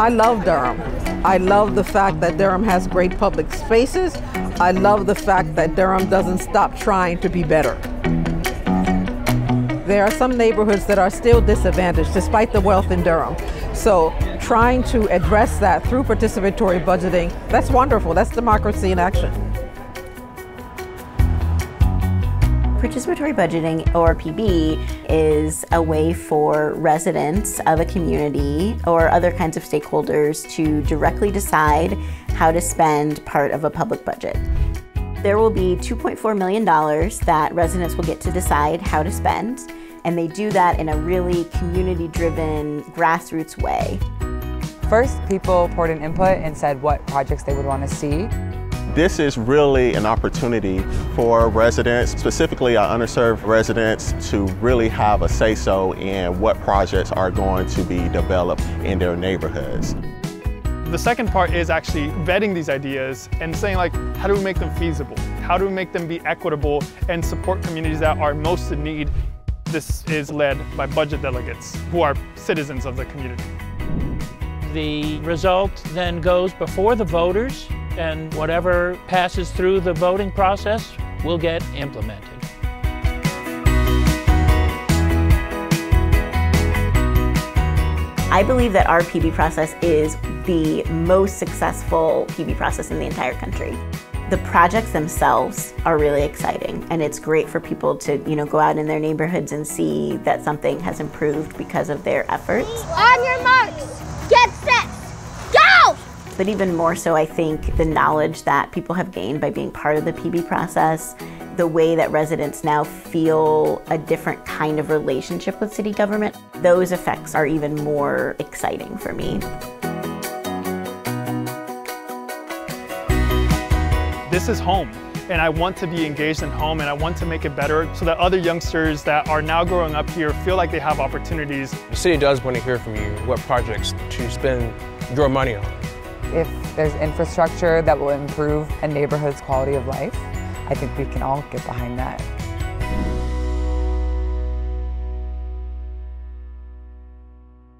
I love Durham. I love the fact that Durham has great public spaces. I love the fact that Durham doesn't stop trying to be better. There are some neighborhoods that are still disadvantaged despite the wealth in Durham. So trying to address that through participatory budgeting, that's wonderful. That's democracy in action. Participatory budgeting, or PB, is a way for residents of a community or other kinds of stakeholders to directly decide how to spend part of a public budget. There will be $2.4 million that residents will get to decide how to spend, and they do that in a really community-driven, grassroots way. First, people poured in input and said what projects they would want to see. This is really an opportunity for residents, specifically our underserved residents, to really have a say-so in what projects are going to be developed in their neighborhoods. The second part is actually vetting these ideas and saying like, how do we make them feasible? How do we make them be equitable and support communities that are most in need? This is led by budget delegates who are citizens of the community. The result then goes before the voters and whatever passes through the voting process will get implemented. I believe that our PB process is the most successful PB process in the entire country. The projects themselves are really exciting and it's great for people to, you know, go out in their neighborhoods and see that something has improved because of their efforts. On your marks, get set, go! But even more so, I think the knowledge that people have gained by being part of the PB process, the way that residents now feel a different kind of relationship with city government, those effects are even more exciting for me. This is home and I want to be engaged in home and I want to make it better so that other youngsters that are now growing up here feel like they have opportunities. The city does want to hear from you what projects to spend your money on. If there's infrastructure that will improve a neighborhood's quality of life, I think we can all get behind that.